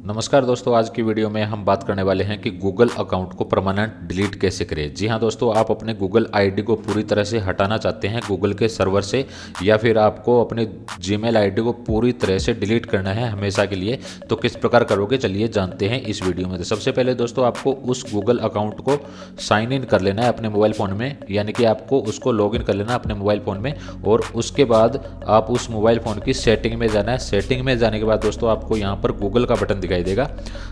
नमस्कार दोस्तों, आज की वीडियो में हम बात करने वाले हैं कि गूगल अकाउंट को परमानेंट डिलीट कैसे करें। जी हाँ दोस्तों, आप अपने गूगल आईडी को पूरी तरह से हटाना चाहते हैं गूगल के सर्वर से, या फिर आपको अपने जीमेल आईडी को पूरी तरह से डिलीट करना है हमेशा के लिए तो किस प्रकार करोगे चलिए जानते हैं इस वीडियो में। तो सबसे पहले दोस्तों, आपको उस गूगल अकाउंट को साइन इन कर लेना है अपने मोबाइल फ़ोन में, यानी कि आपको उसको लॉग कर लेना अपने मोबाइल फ़ोन में, और उसके बाद आप उस मोबाइल फ़ोन की सेटिंग में जाना है। सेटिंग में जाने के बाद दोस्तों, आपको यहाँ पर गूगल का बटन दिखाई देगा।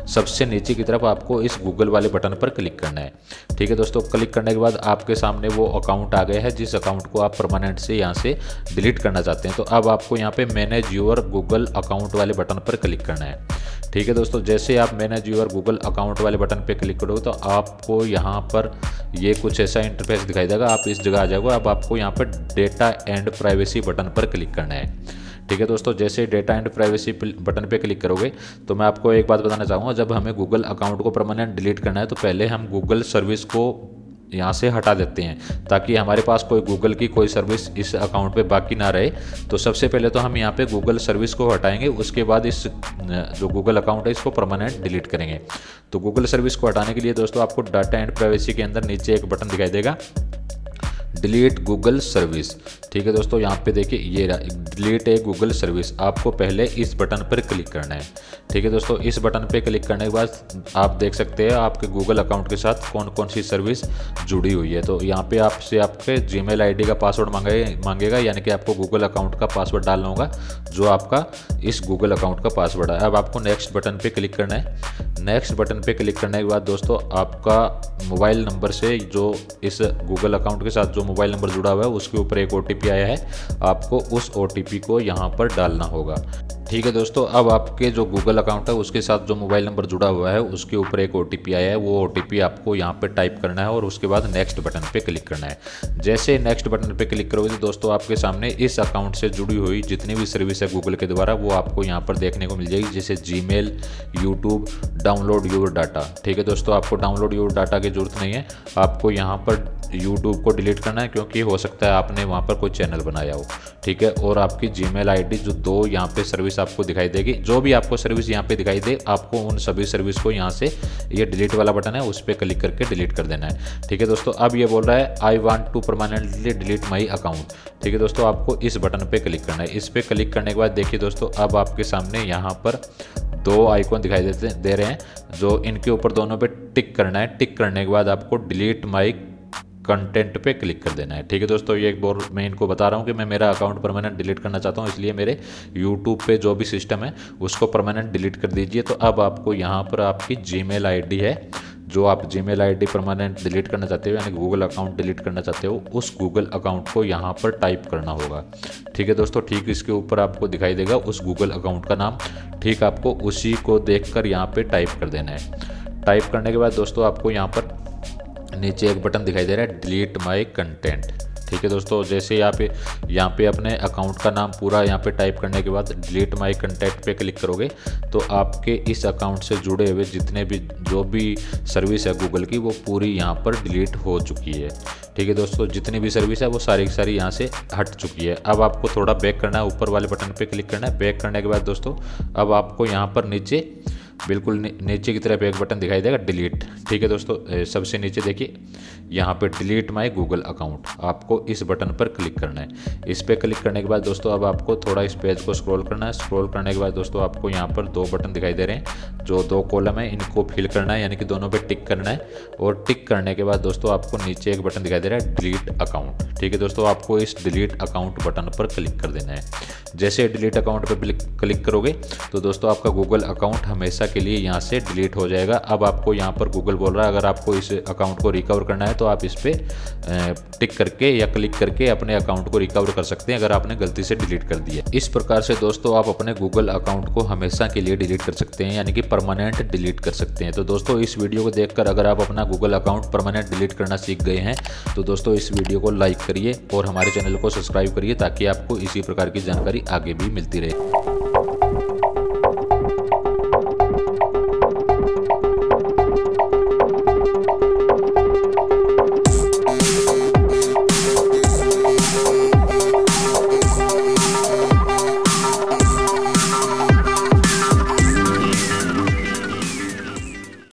सबसे नीचे की तरफ़ आपको इस गूगल वाले बटन पर क्लिक करना है। ठीक है दोस्तों क्लिक करने के बाद आपके सामने वो अकाउंट आ गया है, जिस अकाउंट को आप परमानेंट से यहाँ से डिलीट करना चाहते हैं। तो अब आपको यहाँ पे मैनेज यूर गूगल अकाउंट वाले बटन पर क्लिक करना है। ठीक है दोस्तों, जैसे आप मैनेज यूर गूगल अकाउंट वाले बटन पे क्लिक करोगे तो आपको यहाँ पर ये कुछ ऐसा इंटरफेस दिखाई देगा। आप इस जगह आ जाओगे, अब आपको यहाँ पर डेटा एंड प्राइवेसी बटन पर क्लिक करना है। ठीक है दोस्तों, जैसे डेटा एंड प्राइवेसी बटन पे क्लिक करोगे तो मैं आपको एक बात बताना चाहूँगा, जब हमें गूगल अकाउंट को परमानेंट डिलीट करना है तो पहले हम गूगल सर्विस को यहाँ से हटा देते हैं, ताकि हमारे पास कोई गूगल की कोई सर्विस इस अकाउंट पे बाकी ना रहे। तो सबसे पहले तो हम यहाँ पे गूगल सर्विस को हटाएँगे, उसके बाद इस जो गूगल अकाउंट है, इसको परमानेंट डिलीट करेंगे। तो गूगल सर्विस को हटाने के लिए दोस्तों, आपको डाटा एंड प्राइवेसी के अंदर नीचे एक बटन दिखाई देगा। डिलीट गूगल सर्विस ठीक है दोस्तों, यहाँ पे देखिए, ये डिलीट ए गूगल सर्विस आपको पहले इस बटन पर क्लिक करना है। ठीक है दोस्तों, इस बटन पे क्लिक करने के बाद आप देख सकते हैं आपके गूगल अकाउंट के साथ कौन कौन सी सर्विस जुड़ी हुई है। तो यहाँ पे आपसे आपके जी मेल का पासवर्ड मांगे, मांगेगा, यानी कि आपको गूगल अकाउंट का पासवर्ड डालना होगा, जो आपका इस गूगल अकाउंट का पासवर्ड है। अब आपको नेक्स्ट बटन पर क्लिक करना है। नेक्स्ट बटन पे क्लिक करने के बाद दोस्तों, आपका मोबाइल नंबर से जो इस गूगल अकाउंट के साथ जो मोबाइल नंबर जुड़ा हुआ है, उसके ऊपर एक ओटीपी आया है। आपको उस ओटीपी को यहाँ पर डालना होगा। ठीक है दोस्तों, अब आपके जो गूगल अकाउंट है, उसके साथ जो मोबाइल नंबर जुड़ा हुआ है, उसके ऊपर एक ओटीपी आया है। वो ओटीपी आपको यहाँ पे टाइप करना है और उसके बाद नेक्स्ट बटन पे क्लिक करना है। जैसे नेक्स्ट बटन पे क्लिक करोगे तो दोस्तों, आपके सामने इस अकाउंट से जुड़ी हुई जितनी भी सर्विस है गूगल के द्वारा, वो आपको यहाँ पर देखने को मिल जाएगी, जैसे Gmail download your data ठीक है दोस्तों, आपको डाउनलोड योर डाटा की ज़रूरत नहीं है। आपको यहाँ पर यूट्यूब को डिलीट करना है, क्योंकि हो सकता है आपने वहाँ पर कोई चैनल बनाया हो। ठीक है, और आपकी जी मेल जो दो यहाँ पे सर्विस आपको दिखाई देगी। जो भी आपको सर्विस यहाँ पे दिखाई दे, आपको उन सभी सर्विस को यहाँ से ये डिलीट वाला बटन है, उस पर क्लिक करके डिलीट कर देना है। ठीक है दोस्तों, अब ये बोल रहा है I want to permanently delete my account ठीक है दोस्तों, आपको इस बटन पर क्लिक करना है। इस पर क्लिक करने के बाद देखिए दोस्तों, अब आपके सामने यहाँ पर दो आइकॉन दिखाई देते, दे रहे हैं, जो इनके ऊपर दोनों पे टिक करना है। टिक करने के बाद आपको डिलीट माई कंटेंट पे क्लिक कर देना है। ठीक है दोस्तों, ये एक बार मैं इनको बता रहा हूँ कि मैं मेरा अकाउंट परमानेंट डिलीट करना चाहता हूँ, इसलिए मेरे यूट्यूब पे जो भी सिस्टम है, उसको परमानेंट डिलीट कर दीजिए। तो अब आपको यहाँ पर आपकी जी मेल है, जो आप जी मेल आई परमानेंट डिलीट करना चाहते हो, यानी गूगल अकाउंट डिलीट करना चाहते हो, उस गूगल अकाउंट को यहाँ पर टाइप करना होगा। ठीक है दोस्तों, ठीक इसके ऊपर आपको दिखाई देगा उस गूगल अकाउंट का नाम। ठीक आपको उसी को देख कर यहाँ पर टाइप कर देना है। टाइप करने के बाद दोस्तों, आपको यहाँ पर नीचे एक बटन दिखाई दे रहा है डिलीट माई कंटेंट ठीक है दोस्तों, जैसे यहाँ पे यहाँ पे अपने अकाउंट का नाम पूरा यहाँ पे टाइप करने के बाद डिलीट माई कंटेंट पे क्लिक करोगे तो आपके इस अकाउंट से जुड़े हुए जितने भी, जो भी सर्विस है गूगल की, वो पूरी यहाँ पर डिलीट हो चुकी है। ठीक है दोस्तों, जितनी भी सर्विस है वो सारी की सारी यहाँ से हट चुकी है। अब आपको थोड़ा बैक करना है, ऊपर वाले बटन पर क्लिक करना है। बैक करने के बाद दोस्तों, अब आपको यहाँ पर नीचे बिल्कुल नीचे की तरफ़ एक बटन दिखाई देगा डिलीट। ठीक है दोस्तों सबसे नीचे देखिए, यहाँ पे डिलीट माय गूगल अकाउंट। आपको इस बटन पर क्लिक करना है। इस पर क्लिक करने के बाद दोस्तों, अब आपको थोड़ा इस पेज को स्क्रॉल करना है। स्क्रॉल करने के बाद दोस्तों, आपको यहाँ पर दो बटन दिखाई दे रहे हैं, जो दो कॉलम है, इनको फिल करना है, यानी कि दोनों पे टिक करना है। और टिक करने के बाद दोस्तों, आपको नीचे एक बटन दिखाई दे रहा है, डिलीट अकाउंट। ठीक है दोस्तों, आपको इस डिलीट अकाउंट बटन पर क्लिक कर देना है। जैसे डिलीट अकाउंट पर क्लिक करोगे तो दोस्तों, आपका गूगल अकाउंट हमेशा के लिए यहाँ से डिलीट हो जाएगा। अब आपको यहाँ पर गूगल बोल रहा है, अगर आपको इस अकाउंट को रिकवर करना है तो आप इस पर टिक करके या क्लिक करके अपने अकाउंट को रिकवर कर सकते हैं, अगर आपने गलती से डिलीट कर दिया इस प्रकार से दोस्तों आप अपने गूगल अकाउंट को हमेशा के लिए डिलीट कर सकते हैं, यानी कि परमानेंट डिलीट कर सकते हैं। तो दोस्तों, इस वीडियो को देखकर अगर आप अपना गूगल अकाउंट परमानेंट डिलीट करना सीख गए हैं तो दोस्तों इस वीडियो को लाइक करिए और हमारे चैनल को सब्सक्राइब करिए, ताकि आपको इसी प्रकार की जानकारी आगे भी मिलती रहे।